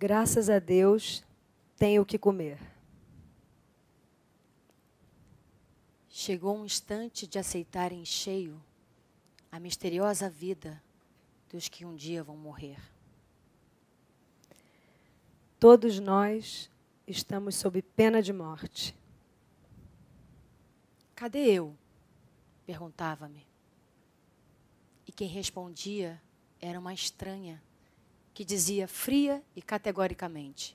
Graças a Deus, tenho o que comer. Chegou um instante de aceitar em cheio a misteriosa vida dos que um dia vão morrer. Todos nós estamos sob pena de morte. Cadê eu? perguntava-me. E quem respondia era uma estranha que dizia fria e categoricamente: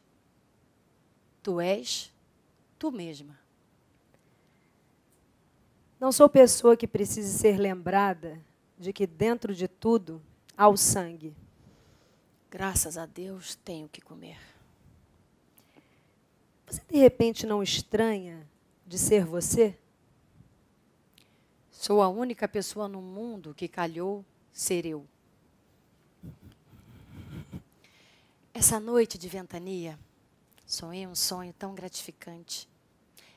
Tu és tu mesma. Não sou pessoa que precise ser lembrada de que dentro de tudo há o sangue. Graças a Deus tenho que comer. Você de repente não estranha de ser você? Sou a única pessoa no mundo que calhou ser eu. Essa noite de ventania, sonhei um sonho tão gratificante.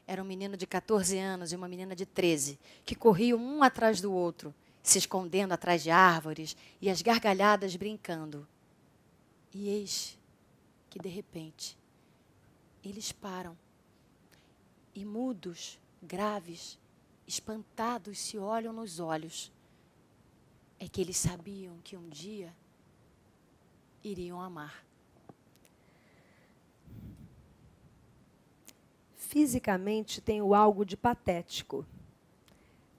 Era um menino de 14 anos e uma menina de 13, que corriam um atrás do outro, se escondendo atrás de árvores e as gargalhadas brincando. E eis que, de repente, eles param e, mudos, graves, espantados, se olham nos olhos. É que eles sabiam que um dia iriam amar. Fisicamente tenho algo de patético.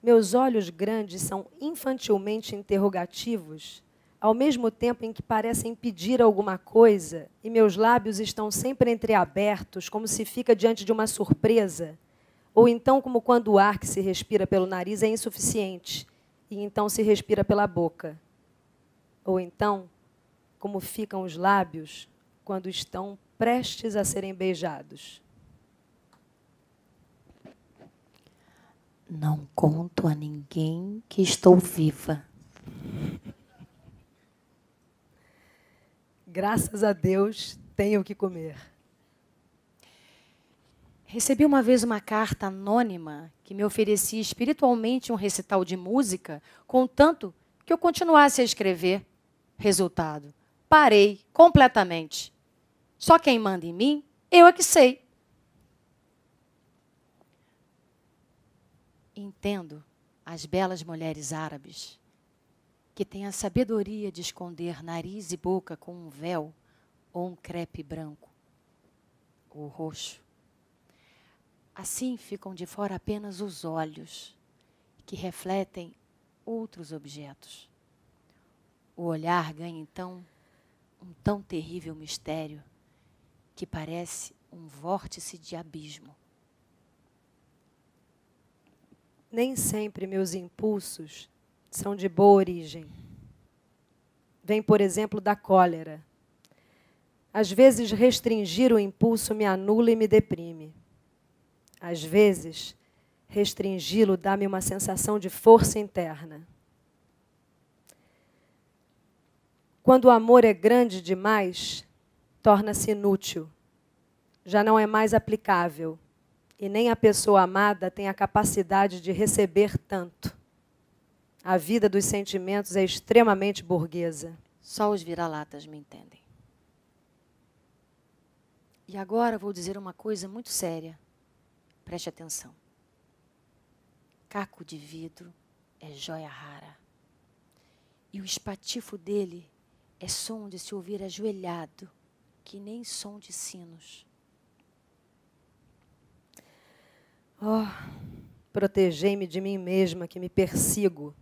Meus olhos grandes são infantilmente interrogativos, ao mesmo tempo em que parecem pedir alguma coisa, e meus lábios estão sempre entreabertos, como se fica diante de uma surpresa ou então, como quando o ar que se respira pelo nariz é insuficiente, e então se respira pela boca. Ou então, como ficam os lábios quando estão prestes a serem beijados. Não conto a ninguém que estou viva. Graças a Deus, tenho o que comer. Recebi uma vez uma carta anônima que me oferecia espiritualmente um recital de música, contanto que eu continuasse a escrever. Resultado: parei completamente. Só quem manda em mim, eu é que sei. Entendo as belas mulheres árabes que têm a sabedoria de esconder nariz e boca com um véu ou um crepe branco ou roxo Assim ficam de fora apenas os olhos, que refletem outros objetos. O olhar ganha então um tão terrível mistério que parece um vórtice de abismo. Nem sempre meus impulsos são de boa origem. Vem, por exemplo, da cólera. Às vezes, restringir o impulso me anula e me deprime. Às vezes, restringi-lo dá-me uma sensação de força interna. Quando o amor é grande demais, torna-se inútil. Já não é mais aplicável. E nem a pessoa amada tem a capacidade de receber tanto. A vida dos sentimentos é extremamente burguesa. Só os vira-latas me entendem. E agora vou dizer uma coisa muito séria. Preste atenção. Caco de vidro é joia rara. E o espatifo dele é som de se ouvir ajoelhado, que nem som de sinos. Oh, protegei-me de mim mesma, que me persigo.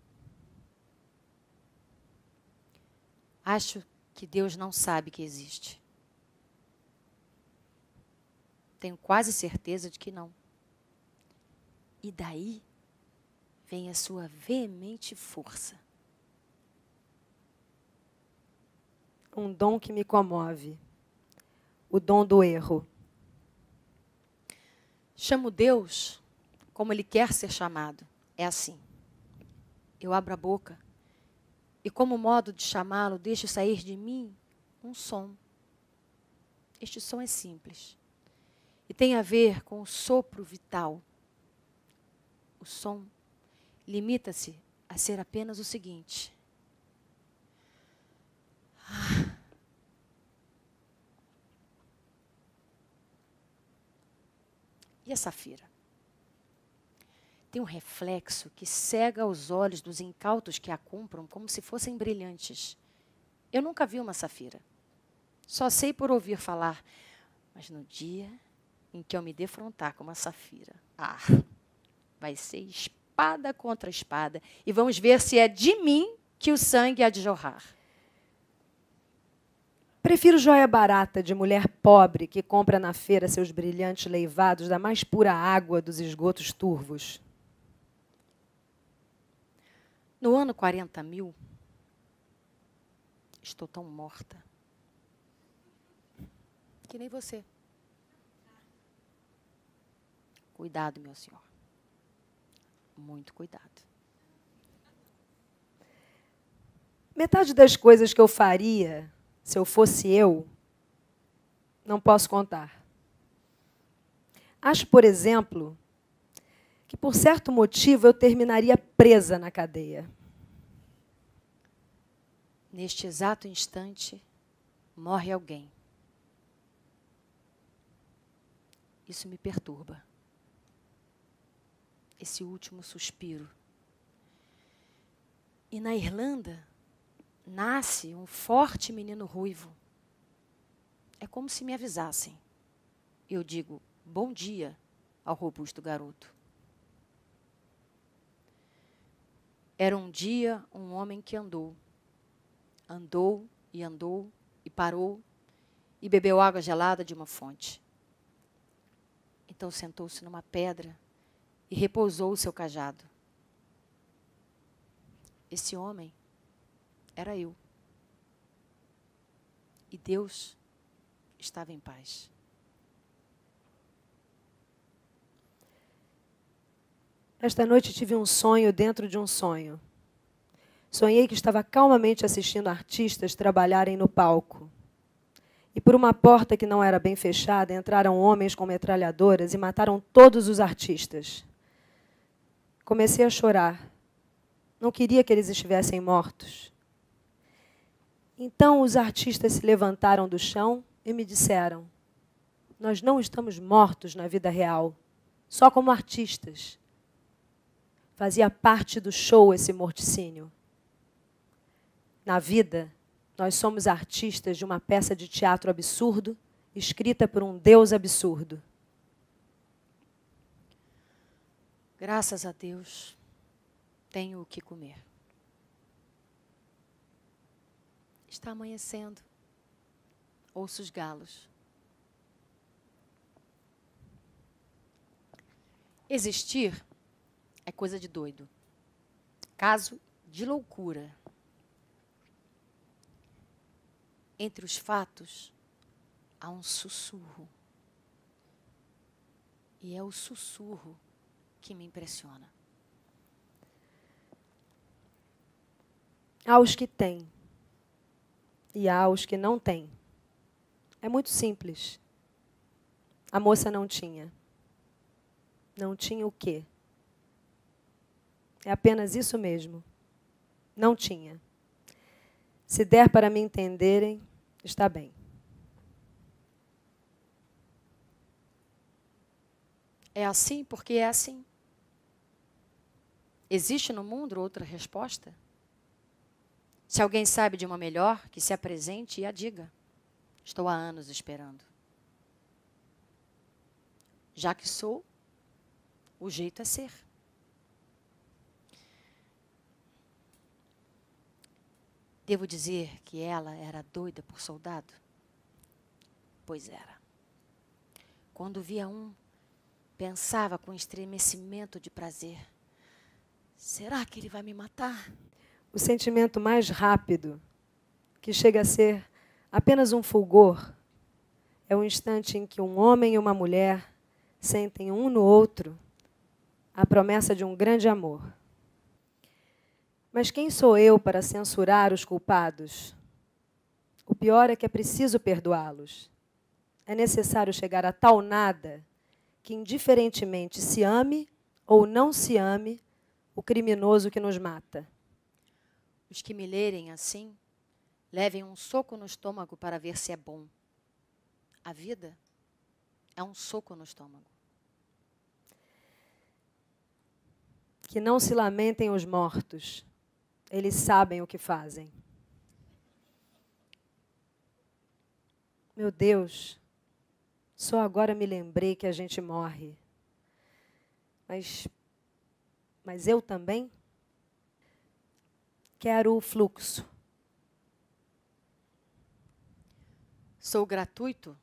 Acho que Deus não sabe que existe. Tenho quase certeza de que não. E daí vem a sua veemente força. Um dom que me comove. O dom do erro. Chamo Deus como Ele quer ser chamado. É assim. Eu abro a boca e, como modo de chamá-lo, deixo sair de mim um som. Este som é simples e tem a ver com o sopro vital o som limita-se a ser apenas o seguinte: E a safira? Tem um reflexo que cega os olhos dos incautos que a compram como se fossem brilhantes. Eu nunca vi uma safira. Só sei por ouvir falar. Mas no dia em que eu me defrontar com uma safira, ah, vai ser espada contra espada. E vamos ver se é de mim que o sangue há de jorrar. Prefiro joia barata de mulher pobre que compra na feira seus brilhantes leivados da mais pura água dos esgotos turvos. No ano 40 mil, estou tão morta que nem você. Cuidado, meu senhor. Muito cuidado. Metade das coisas que eu faria se eu fosse eu, não posso contar. Acho, por exemplo, que por certo motivo eu terminaria presa na cadeia. Neste exato instante, morre alguém. Isso me perturba. Esse último suspiro. E na Irlanda, nasce um forte menino ruivo. É como se me avisassem. Eu digo bom dia ao robusto garoto. Era um dia um homem que andou. Andou e andou e parou e bebeu água gelada de uma fonte. Então sentou-se numa pedra e repousou o seu cajado. Esse homem era eu. E Deus estava em paz. Esta noite tive um sonho dentro de um sonho. Sonhei que estava calmamente assistindo artistas trabalharem no palco. E por uma porta que não era bem fechada entraram homens com metralhadoras e mataram todos os artistas. Comecei a chorar. Não queria que eles estivessem mortos. Então os artistas se levantaram do chão e me disseram: Nós não estamos mortos na vida real, só como artistas. Fazia parte do show esse morticínio. Na vida, nós somos artistas de uma peça de teatro absurdo, escrita por um Deus absurdo. Graças a Deus, tenho o que comer. Está amanhecendo. Ouço os galos. Existir é coisa de doido. Caso de loucura. Entre os fatos, há um sussurro. E é o sussurro que me impressiona. Há os que têm e há os que não têm. É muito simples. A moça não tinha. Não tinha o quê? É apenas isso mesmo. Não tinha. Se der para me entenderem, está bem. É assim porque é assim. Existe no mundo outra resposta? Se alguém sabe de uma melhor, que se apresente e a diga. Estou há anos esperando. Já que sou, o jeito é ser. Devo dizer que ela era doida por soldado? Pois era. Quando via um, pensava com estremecimento de prazer: será que ele vai me matar? O sentimento mais rápido, que chega a ser apenas um fulgor, é o instante em que um homem e uma mulher sentem um no outro a promessa de um grande amor. Mas quem sou eu para censurar os culpados? O pior é que é preciso perdoá-los. É necessário chegar a tal nada que, indiferentemente se ame ou não se ame o criminoso que nos mata. Os que me lerem assim, levem um soco no estômago para ver se é bom. A vida é um soco no estômago. Que não se lamentem os mortos, eles sabem o que fazem. Meu Deus, só agora me lembrei que a gente morre. Mas, mas eu também? Quero o fluxo. Sou gratuito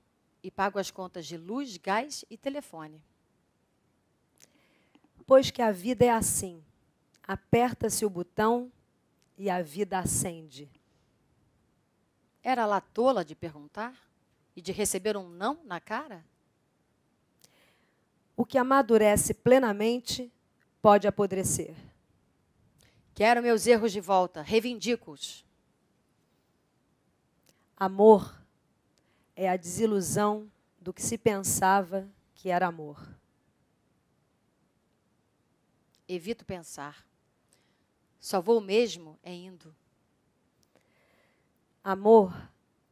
e pago as contas de luz, gás e telefone. Pois que a vida é assim: aperta-se o botão e a vida acende. Era lá tola de perguntar e de receber um não na cara? O que amadurece plenamente pode apodrecer. Quero meus erros de volta, reivindico-os. Amor é a desilusão do que se pensava que era amor. Evito pensar. Só vou mesmo é indo. Amor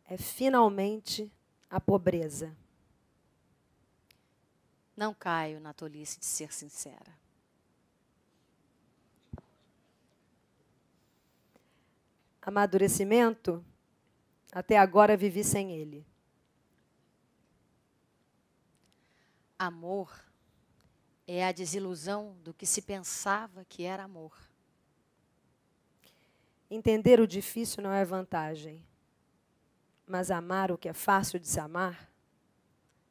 é finalmente a pobreza. Não caio na tolice de ser sincera. Amadurecimento, até agora vivi sem ele. Amor é a desilusão do que se pensava que era amor. Entender o difícil não é vantagem, mas amar o que é fácil de se amar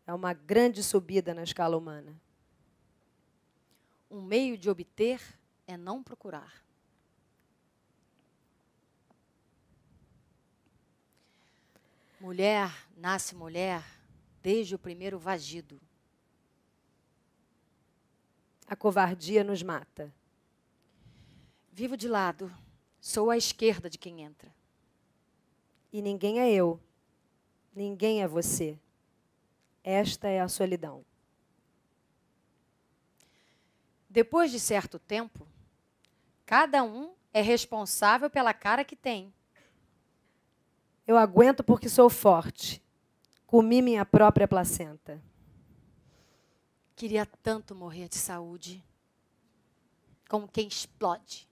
é uma grande subida na escala humana. Um meio de obter é não procurar. Mulher nasce mulher desde o primeiro vagido. A covardia nos mata. Vivo de lado, sou à esquerda de quem entra. E ninguém é eu, ninguém é você. Esta é a solidão. Depois de certo tempo, cada um é responsável pela cara que tem. Eu aguento porque sou forte. Comi minha própria placenta. Queria tanto morrer de saúde. Como quem explode.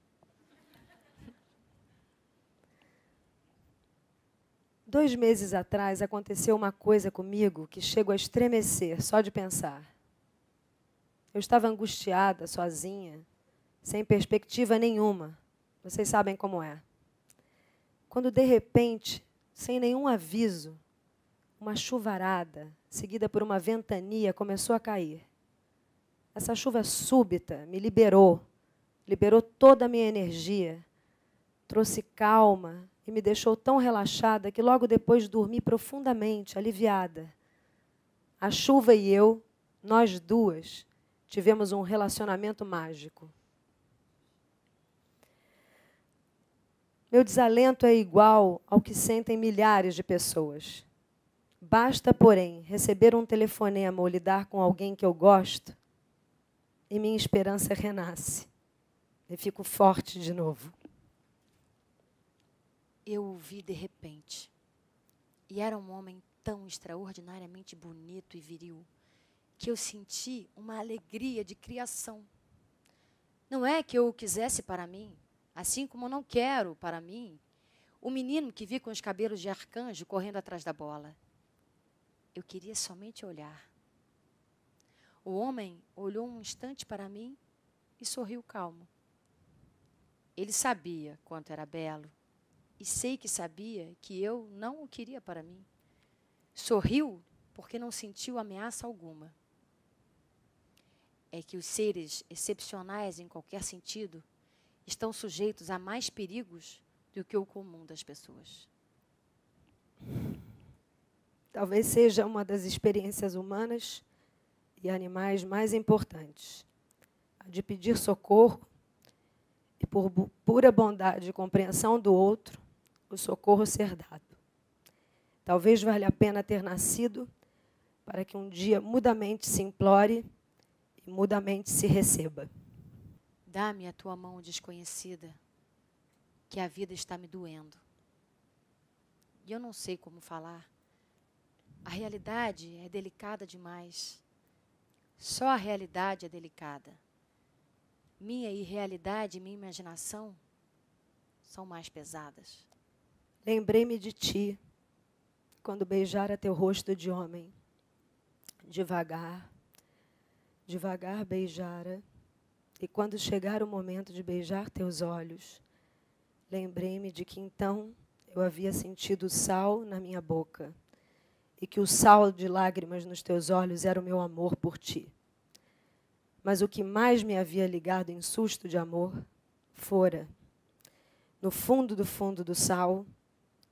Dois meses atrás aconteceu uma coisa comigo que chego a estremecer só de pensar. Eu estava angustiada, sozinha, sem perspectiva nenhuma. Vocês sabem como é. Quando de repente, sem nenhum aviso, uma chuvarada, seguida por uma ventania, começou a cair. Essa chuva súbita me liberou, liberou toda a minha energia, trouxe calma e me deixou tão relaxada que logo depois dormi profundamente, aliviada. A chuva e eu, nós duas, tivemos um relacionamento mágico. Meu desalento é igual ao que sentem milhares de pessoas. Basta, porém, receber um telefonema ou lidar com alguém que eu gosto e minha esperança renasce. E fico forte de novo. Eu o vi de repente. E era um homem tão extraordinariamente bonito e viril que eu senti uma alegria de criação. Não é que eu o quisesse para mim, assim como não quero para mim o menino que vi com os cabelos de arcanjo correndo atrás da bola. Eu queria somente olhar. O homem olhou um instante para mim e sorriu calmo. Ele sabia quanto era belo e sei que sabia que eu não o queria para mim. Sorriu porque não sentiu ameaça alguma. É que os seres excepcionais em qualquer sentido estão sujeitos a mais perigos do que o comum das pessoas. Talvez seja uma das experiências humanas e animais mais importantes. A de pedir socorro e, por pura bondade e compreensão do outro, o socorro ser dado. Talvez valha a pena ter nascido para que um dia mudamente se implore e mudamente se receba. Dá-me a tua mão desconhecida, que a vida está me doendo. E eu não sei como falar. A realidade é delicada demais. Só a realidade é delicada. minha irrealidade e minha imaginação são mais pesadas. Lembrei-me de ti quando beijara teu rosto de homem. Devagar, devagar beijara, e quando chegar o momento de beijar teus olhos, lembrei-me de que então eu havia sentido sal na minha boca e que o sal de lágrimas nos teus olhos era o meu amor por ti. Mas o que mais me havia ligado em susto de amor fora, no fundo do fundo do sal,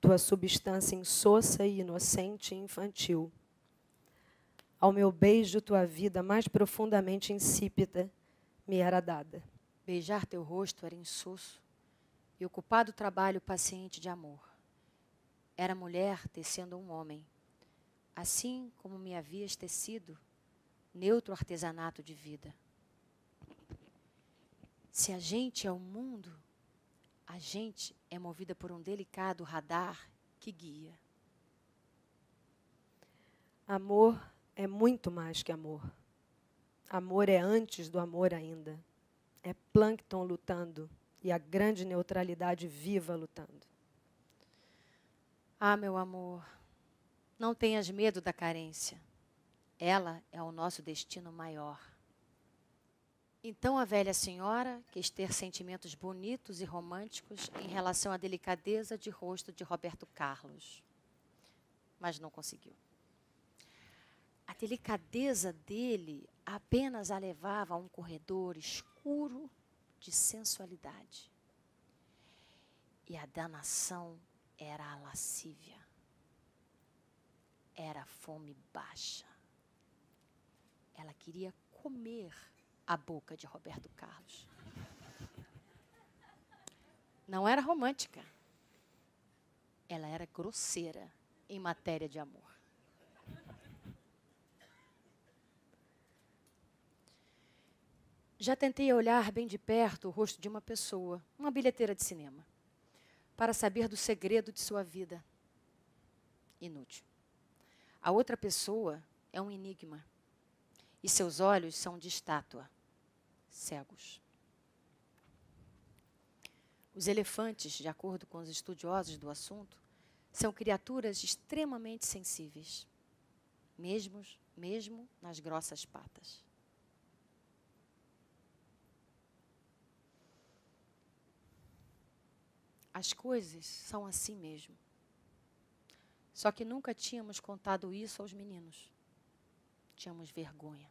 tua substância insossa e inocente e infantil. Ao meu beijo, tua vida mais profundamente insípida me era dada. Beijar teu rosto era insosso e ocupado trabalho paciente de amor. Era mulher tecendo um homem, assim como me havias tecido neutro artesanato de vida. Se a gente é o mundo, a gente é movida por um delicado radar que guia. Amor é muito mais que amor. Amor é antes do amor ainda. É plâncton lutando e a grande neutralidade viva lutando. Ah, meu amor, não tenhas medo da carência. Ela é o nosso destino maior. Então a velha senhora quis ter sentimentos bonitos e românticos em relação à delicadeza de rosto de Roberto Carlos, mas não conseguiu. A delicadeza dele apenas a levava a um corredor escuro de sensualidade. E a danação era a lascívia. Era a fome baixa. Ela queria comer a boca de Roberto Carlos. Não era romântica. Ela era grosseira em matéria de amor. Já tentei olhar bem de perto o rosto de uma pessoa, uma bilheteira de cinema, para saber do segredo de sua vida. Inútil. A outra pessoa é um enigma e seus olhos são de estátua cegos. Os elefantes, de acordo com os estudiosos do assunto, são criaturas extremamente sensíveis, mesmo, mesmo nas grossas patas. As coisas são assim mesmo. Só que nunca tínhamos contado isso aos meninos. Tínhamos vergonha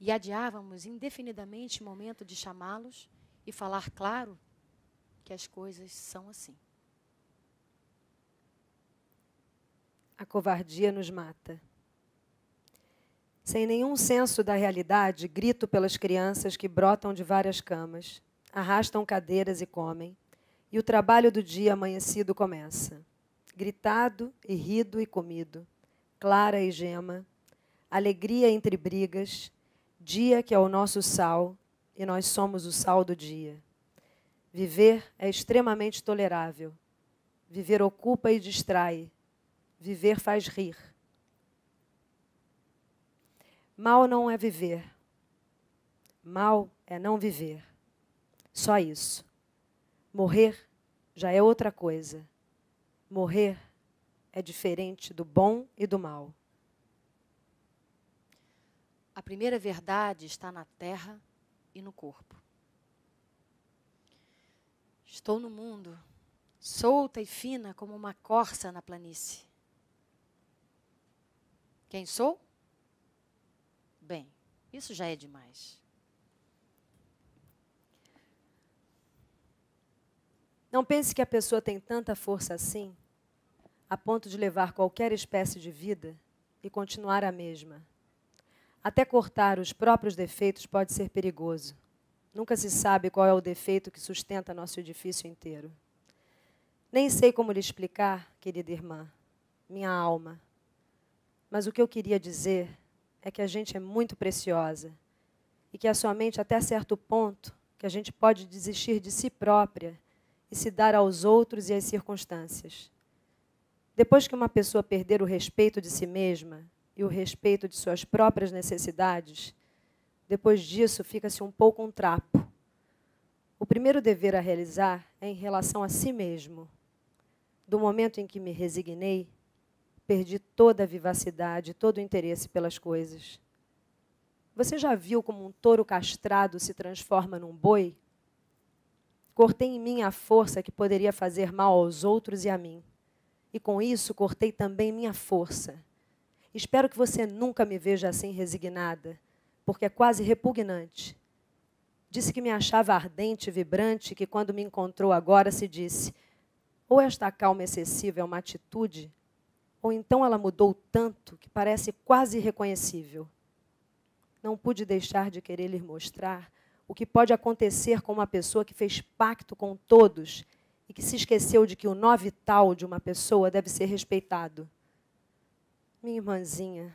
e adiávamos indefinidamente o momento de chamá-los e falar claro que as coisas são assim. A covardia nos mata. Sem nenhum senso da realidade, grito pelas crianças que brotam de várias camas, arrastam cadeiras e comem, e o trabalho do dia amanhecido começa. Gritado e rido e comido, clara e gema, alegria entre brigas, dia que é o nosso sal e nós somos o sal do dia. Viver é extremamente tolerável. Viver ocupa e distrai. Viver faz rir. Mal não é viver. Mal é não viver. Só isso. Morrer já é outra coisa. Morrer é diferente do bom e do mal. A primeira verdade está na terra e no corpo. Estou no mundo, solta e fina como uma corça na planície. Quem sou? Bem, isso já é demais. Não pense que a pessoa tem tanta força assim, a ponto de levar qualquer espécie de vida e continuar a mesma. Até cortar os próprios defeitos pode ser perigoso. Nunca se sabe qual é o defeito que sustenta nosso edifício inteiro. Nem sei como lhe explicar, querida irmã, minha alma. Mas o que eu queria dizer é que a gente é muito preciosa e que é somente até certo ponto que a gente pode desistir de si própria e se dar aos outros e às circunstâncias. Depois que uma pessoa perder o respeito de si mesma, e o respeito de suas próprias necessidades, Depois disso, fica-se um pouco um trapo. O primeiro dever a realizar é em relação a si mesmo. Do momento em que me resignei, perdi toda a vivacidade, todo o interesse pelas coisas. Você já viu como um touro castrado se transforma num boi? Cortei em mim a força que poderia fazer mal aos outros e a mim. E com isso cortei também minha força. Espero que você nunca me veja assim resignada, porque é quase repugnante. Disse que me achava ardente e vibrante, que quando me encontrou agora se disse: ou esta calma excessiva é uma atitude, ou então ela mudou tanto que parece quase irreconhecível. Não pude deixar de querer lhe mostrar o que pode acontecer com uma pessoa que fez pacto com todos e que se esqueceu de que o nó vital de uma pessoa deve ser respeitado. Minha irmãzinha,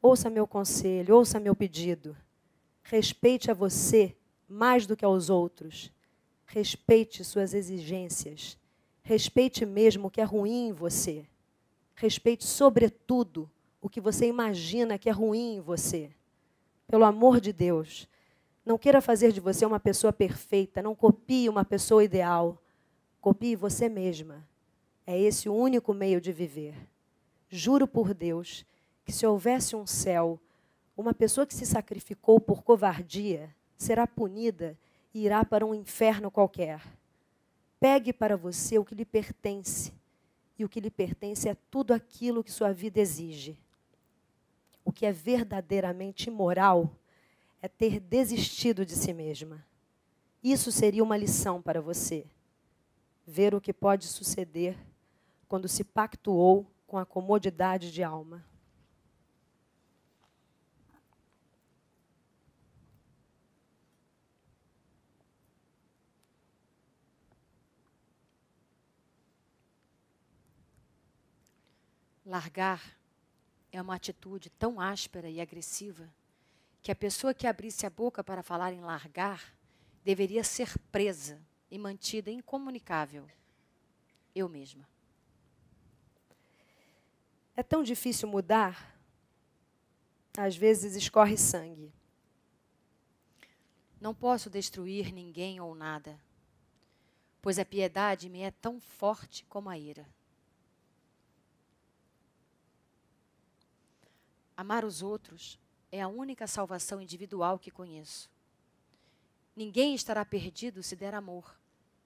ouça meu conselho, ouça meu pedido. Respeite a você mais do que aos outros. Respeite suas exigências. Respeite mesmo o que é ruim em você. Respeite, sobretudo, o que você imagina que é ruim em você. Pelo amor de Deus, não queira fazer de você uma pessoa perfeita, não copie uma pessoa ideal. Copie você mesma. É esse o único meio de viver. Juro por Deus que se houvesse um céu, uma pessoa que se sacrificou por covardia será punida e irá para um inferno qualquer. Pegue para você o que lhe pertence. E o que lhe pertence é tudo aquilo que sua vida exige. O que é verdadeiramente imoral é ter desistido de si mesma. Isso seria uma lição para você. Ver o que pode suceder quando se pactuou com a comodidade de alma. Largar é uma atitude tão áspera e agressiva que a pessoa que abrisse a boca para falar em largar deveria ser presa e mantida incomunicável. Eu mesma. É tão difícil mudar. Às vezes escorre sangue. Não posso destruir ninguém ou nada, pois a piedade me é tão forte como a ira. Amar os outros é a única salvação individual que conheço. Ninguém estará perdido se der amor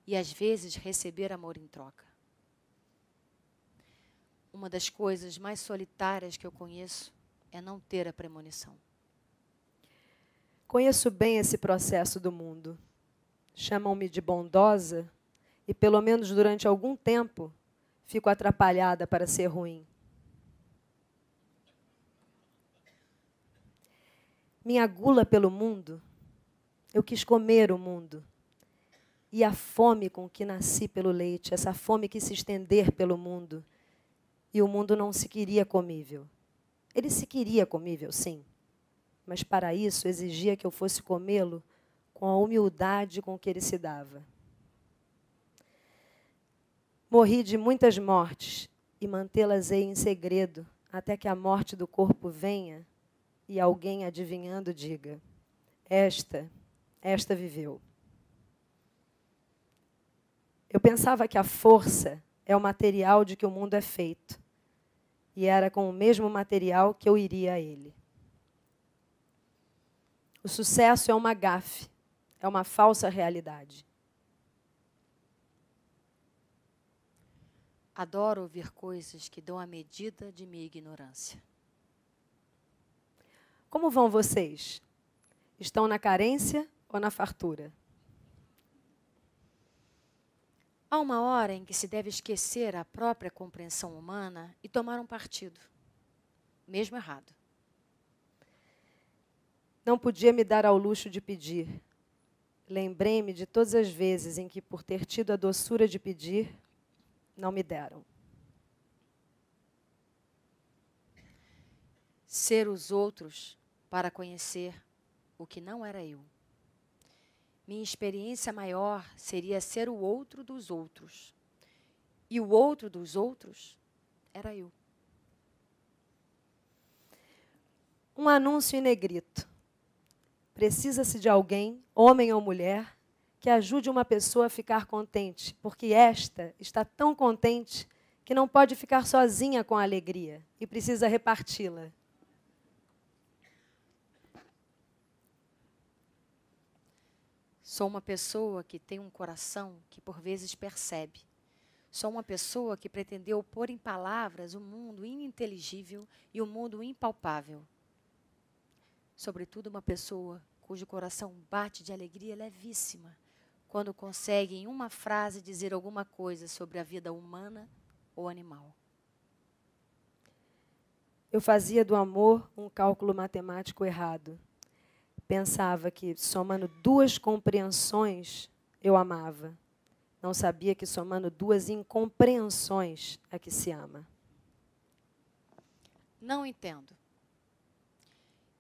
e às vezes receber amor em troca. Uma das coisas mais solitárias que eu conheço é não ter a premonição. Conheço bem esse processo do mundo. Chamam-me de bondosa e, pelo menos durante algum tempo, fico atrapalhada para ser ruim. Minha gula pelo mundo, eu quis comer o mundo. E a fome com que nasci pelo leite, essa fome que se estender pelo mundo. E o mundo não se queria comível. Ele se queria comível, sim. Mas para isso exigia que eu fosse comê-lo com a humildade com que ele se dava. Morri de muitas mortes e mantê-las-ei em segredo até que a morte do corpo venha e alguém adivinhando diga: Esta, esta viveu. Eu pensava que a força é o material de que o mundo é feito. E era com o mesmo material que eu iria a ele. O sucesso é uma gafe, é uma falsa realidade. Adoro ouvir coisas que dão a medida de minha ignorância. Como vão vocês? Estão na carência ou na fartura? Há uma hora em que se deve esquecer a própria compreensão humana e tomar um partido, mesmo errado. Não podia me dar ao luxo de pedir. Lembrei-me de todas as vezes em que, por ter tido a doçura de pedir, não me deram. Ser os outros para conhecer o que não era eu. Minha experiência maior seria ser o outro dos outros. E o outro dos outros era eu. Um anúncio em negrito. precisa-se de alguém, homem ou mulher, que ajude uma pessoa a ficar contente, porque esta está tão contente que não pode ficar sozinha com a alegria e precisa reparti-la. Sou uma pessoa que tem um coração que por vezes percebe. Sou uma pessoa que pretendeu pôr em palavras o mundo ininteligível e o mundo impalpável. Sobretudo uma pessoa cujo coração bate de alegria levíssima quando consegue em uma frase dizer alguma coisa sobre a vida humana ou animal. Eu fazia do amor um cálculo matemático errado pensava que somando duas compreensões eu amava. Não sabia que somando duas incompreensões é que se ama. Não entendo.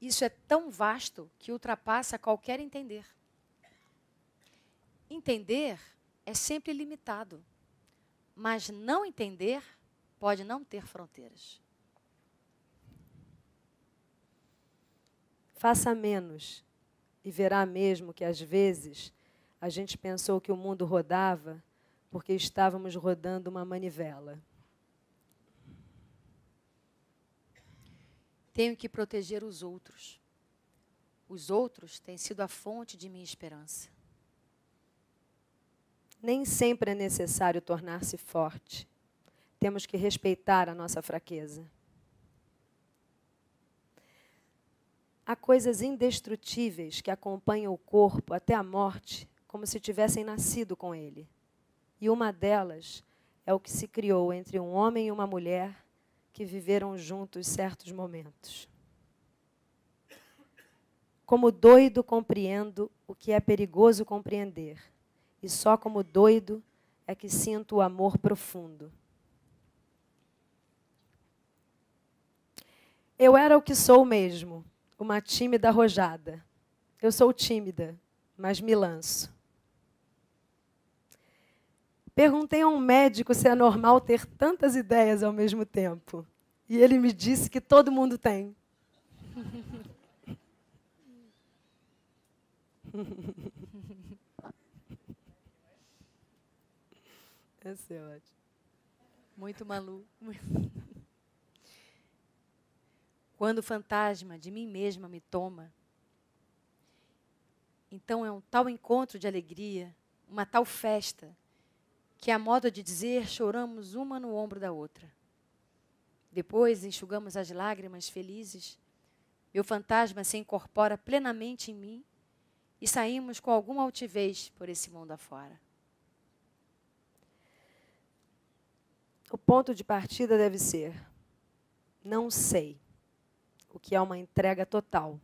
Isso é tão vasto que ultrapassa qualquer entender. Entender é sempre limitado, mas não entender pode não ter fronteiras. Faça menos e verá mesmo que às vezes a gente pensou que o mundo rodava porque estávamos rodando uma manivela. Tenho que proteger os outros. Os outros têm sido a fonte de minha esperança. Nem sempre é necessário tornar-se forte. Temos que respeitar a nossa fraqueza. Há coisas indestrutíveis que acompanham o corpo até a morte, como se tivessem nascido com ele. E uma delas é o que se criou entre um homem e uma mulher que viveram juntos certos momentos. Como doido compreendo o que é perigoso compreender, e só como doido é que sinto o amor profundo. Eu era o que sou mesmo uma tímida arrojada. Eu sou tímida, mas me lanço. Perguntei a um médico se é normal ter tantas ideias ao mesmo tempo. E ele me disse que todo mundo tem. Esse é ótimo. Muito maluco. Quando o fantasma de mim mesma me toma, então é um tal encontro de alegria, uma tal festa, que, a modo de dizer, choramos uma no ombro da outra. Depois enxugamos as lágrimas felizes, meu fantasma se incorpora plenamente em mim e saímos com alguma altivez por esse mundo afora. O ponto de partida deve ser: não sei o que é uma entrega total.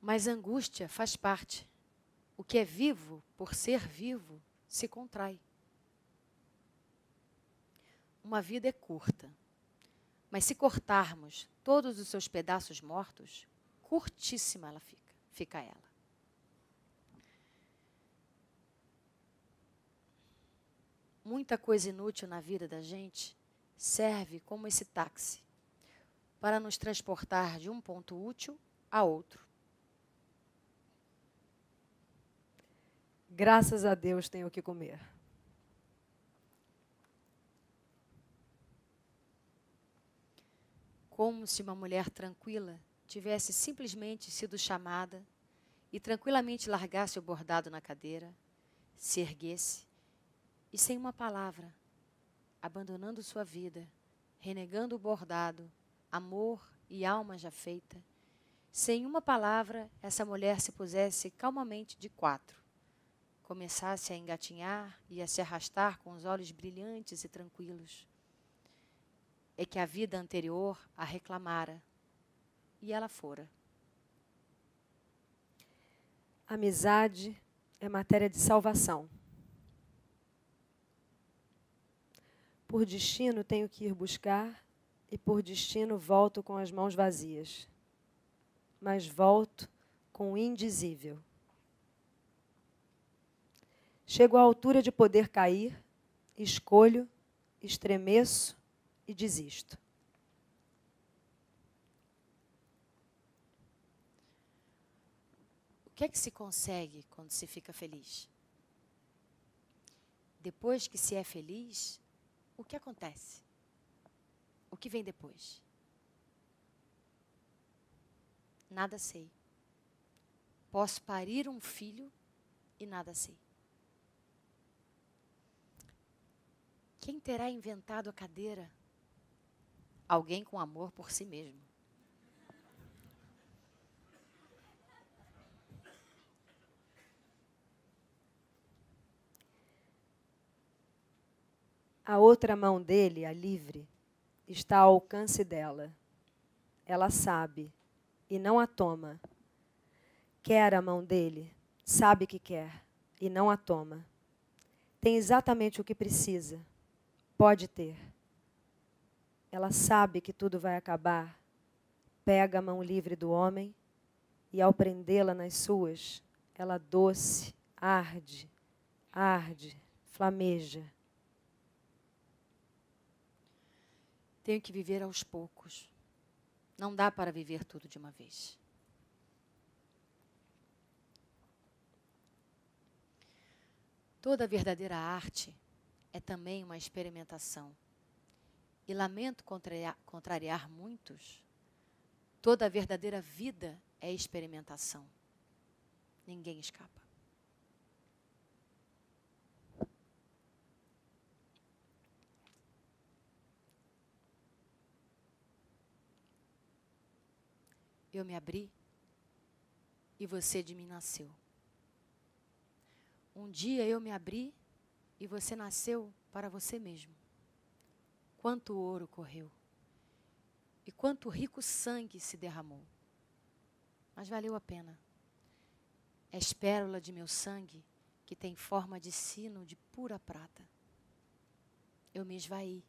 Mas angústia faz parte. O que é vivo, por ser vivo, se contrai. Uma vida é curta, mas se cortarmos todos os seus pedaços mortos, curtíssima ela fica, fica ela. Muita coisa inútil na vida da gente serve como esse táxi para nos transportar de um ponto útil a outro. Graças a Deus tenho o que comer. Como se uma mulher tranquila tivesse simplesmente sido chamada e tranquilamente largasse o bordado na cadeira, se erguesse e, sem uma palavra, abandonando sua vida, renegando o bordado, amor e alma já feita, sem uma palavra, essa mulher se pusesse calmamente de quatro, começasse a engatinhar e a se arrastar com os olhos brilhantes e tranquilos. É que a vida anterior a reclamara, e ela fora. Amizade é matéria de salvação. Por destino tenho que ir buscar, e por destino volto com as mãos vazias. Mas volto com o indizível. Chego à altura de poder cair, escolho, estremeço e desisto. O que é que se consegue quando se fica feliz? Depois que se é feliz, o que acontece? O que vem depois? Nada sei. Posso parir um filho e nada sei. Quem terá inventado a cadeira? Alguém com amor por si mesmo. A outra mão dele, a livre, está ao alcance dela. Ela sabe e não a toma. Quer a mão dele, sabe que quer e não a toma. Tem exatamente o que precisa. Pode ter. Ela sabe que tudo vai acabar. Pega a mão livre do homem e, ao prendê-la nas suas, ela doce, arde, arde, flameja Tenho que viver aos poucos. Não dá para viver tudo de uma vez. Toda verdadeira arte é também uma experimentação. E lamento contrariar, contrariar muitos. Toda verdadeira vida é experimentação. Ninguém escapa. Eu me abri e você de mim nasceu. Um dia eu me abri e você nasceu para você mesmo. Quanto ouro correu e quanto rico sangue se derramou. Mas valeu a pena. És pérola de meu sangue que tem forma de sino de pura prata. Eu me esvaí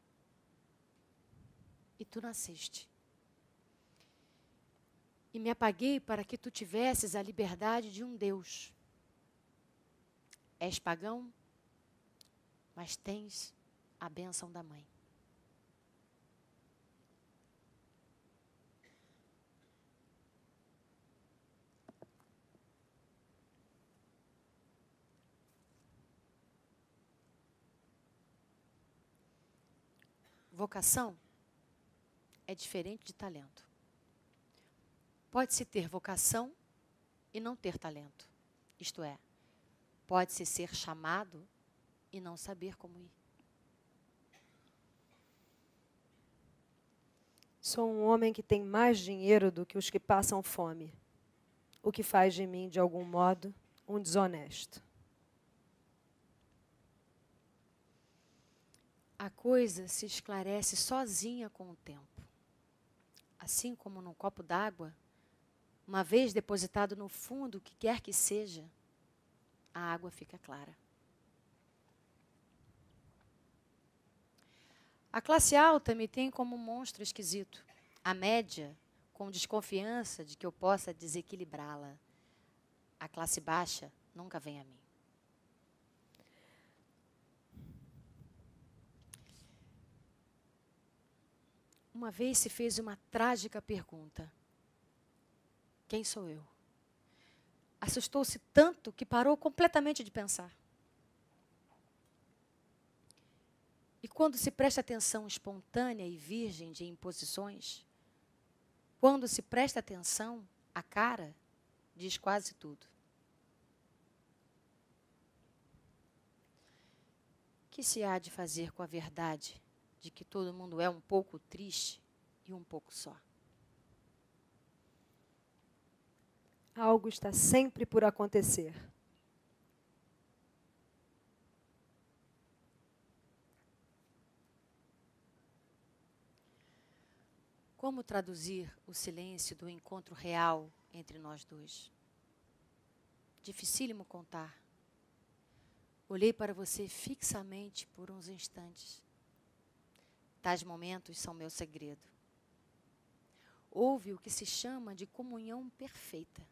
e tu nasceste e me apaguei para que tu tivesses a liberdade de um Deus. És pagão, mas tens a bênção da mãe. Vocação é diferente de talento. Pode-se ter vocação e não ter talento. Isto é, pode-se ser chamado e não saber como ir. Sou um homem que tem mais dinheiro do que os que passam fome, o que faz de mim, de algum modo, um desonesto. A coisa se esclarece sozinha com o tempo. Assim como num copo d'água, uma vez depositado no fundo, o que quer que seja, a água fica clara. A classe alta me tem como um monstro esquisito. A média, com desconfiança de que eu possa desequilibrá-la. A classe baixa nunca vem a mim. Uma vez se fez uma trágica pergunta. Quem sou eu? Assustou-se tanto que parou completamente de pensar. E quando se presta atenção espontânea e virgem de imposições, quando se presta atenção, a cara diz quase tudo. que se há de fazer com a verdade de que todo mundo é um pouco triste e um pouco só? Algo está sempre por acontecer. Como traduzir o silêncio do encontro real entre nós dois? Dificílimo contar. Olhei para você fixamente por uns instantes. Tais momentos são meu segredo. Houve o que se chama de comunhão perfeita.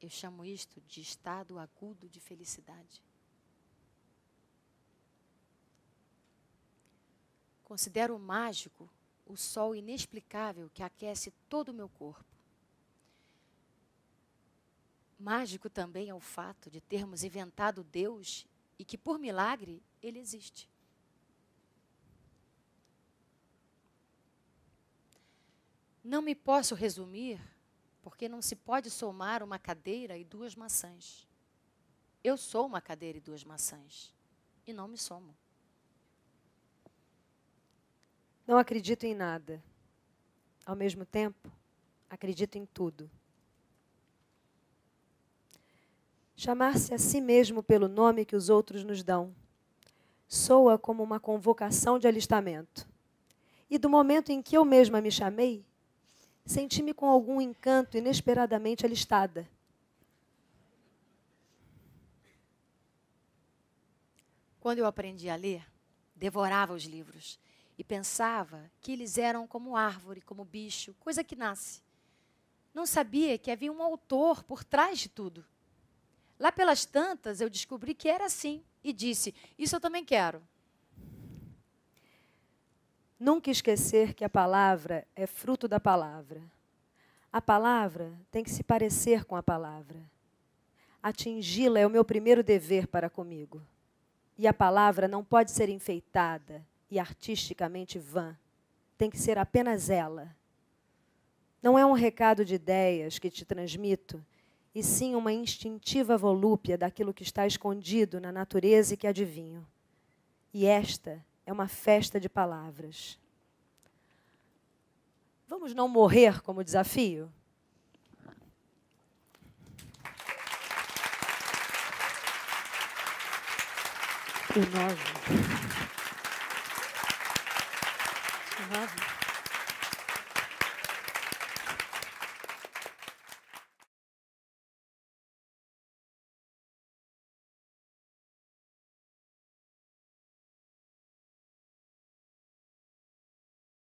Eu chamo isto de estado agudo de felicidade. Considero mágico o sol inexplicável que aquece todo o meu corpo. Mágico também é o fato de termos inventado Deus e que, por milagre, ele existe. Não me posso resumir, porque não se pode somar uma cadeira e duas maçãs. Eu sou uma cadeira e duas maçãs, e não me somo. Não acredito em nada. Ao mesmo tempo, acredito em tudo. Chamar-se a si mesmo pelo nome que os outros nos dão soa como uma convocação de alistamento. E do momento em que eu mesma me chamei, senti-me com algum encanto inesperadamente alistada. Quando eu aprendi a ler, devorava os livros e pensava que eles eram como árvore, como bicho, coisa que nasce. Não sabia que havia um autor por trás de tudo. Lá pelas tantas, eu descobri que era assim e disse: Isso eu também quero. Nunca esquecer que a palavra é fruto da palavra. A palavra tem que se parecer com a palavra. Atingi-la é o meu primeiro dever para comigo. E a palavra não pode ser enfeitada e artisticamente vã. Tem que ser apenas ela. Não é um recado de ideias que te transmito, e sim uma instintiva volúpia daquilo que está escondido na natureza e que adivinho. E esta é uma festa de palavras. Vamos não morrer como desafio? Nove. Nove.